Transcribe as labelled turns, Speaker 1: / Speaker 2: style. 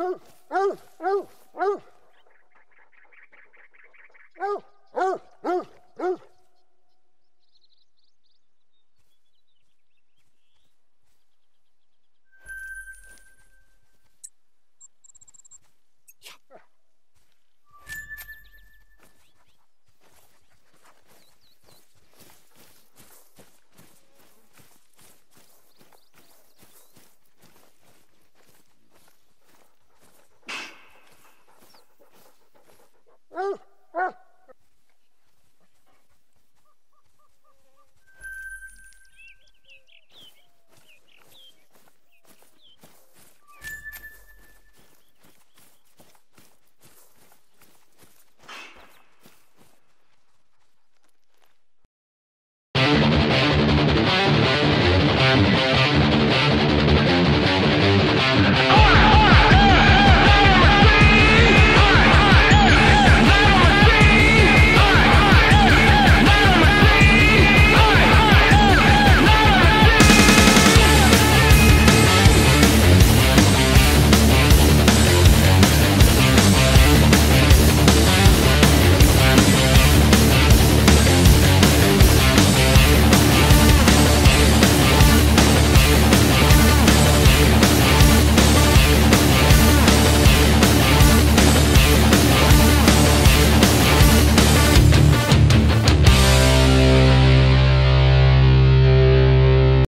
Speaker 1: Oh.